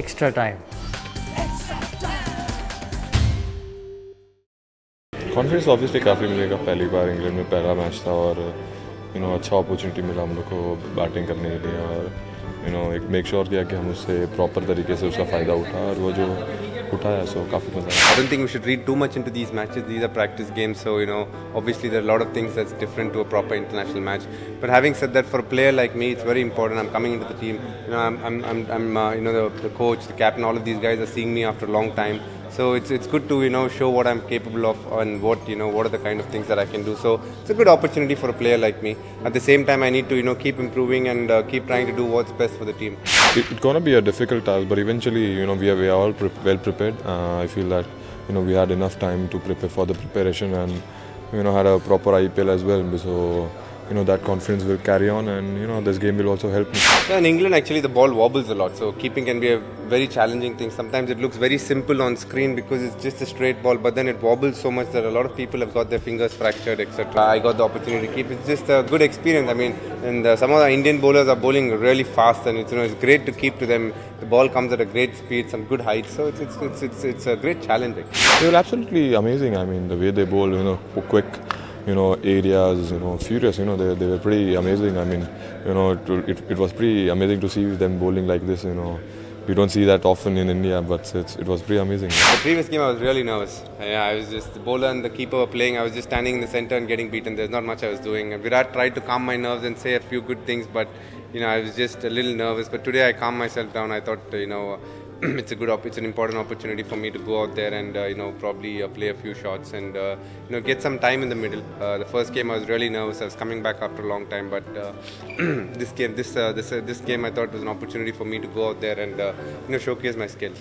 extra time. Confidence obviously काफ़ी मिलेगा पहली बार इंग्लैंड में पहला मैच था और यू नो अच्छा अपॉर्चुनिटी मिला हम लोग को बैटिंग करने के लिए और यू नो एक मेक श्योर किया कि हम उससे प्रॉपर तरीके से उसका फ़ायदा उठा और वो जो I don't think we should read too much into these matches. These are practice games, so you know, obviously there are a lot of things that's different to a proper international match. But having said that, for a player like me, it's very important. I'm coming into the team. You know, I'm, I'm, I'm, uh, you know, the coach, the captain, all of these guys are seeing me after a long time. So it's it's good to you know show what I'm capable of and what you know what are the kind of things that I can do. So it's a good opportunity for a player like me. At the same time, I need to you know keep improving and uh, keep trying to do what's best for the team. It, it's gonna be a difficult task, but eventually, you know, we are, we are all pre- well prepared. Uh, I feel that, you know, we had enough time to prepare for the preparation and, you know, had a proper IPL as well. So, you know, that confidence will carry on and, you know, this game will also help me. Yeah, in England, actually, the ball wobbles a lot, so keeping can be a very challenging thing. Sometimes it looks very simple on screen because it's just a straight ball, but then it wobbles so much that a lot of people have got their fingers fractured, etc. I got the opportunity to keep. It's just a good experience. I mean, and uh, some of the Indian bowlers are bowling really fast, and it's you know it's great to keep to them. The ball comes at a great speed, some good height, so it's it's it's it's, it's a great challenge. actually. They were absolutely amazing. I mean, the way they bowl, you know, quick, you know, areas, you know, furious, you know, they, they were pretty amazing. I mean, you know, it, it, it was pretty amazing to see them bowling like this, you know. We don't see that often in India, but it was pretty amazing. The previous game, I was really nervous. Yeah, I was just the bowler and the keeper were playing. I was just standing in the center and getting beaten. There's not much I was doing. And Virat tried to calm my nerves and say a few good things, but you know, I was just a little nervous. But today, I calmed myself down. I thought, you know. it's a good op- it's an important opportunity for me to go out there and uh, you know probably uh, play a few shots and uh, you know get some time in the middle. Uh, the first game i was really nervous i was coming back after a long time but uh, this game this uh, this this game i thought was an opportunity for me to go out there and you know showcase my skills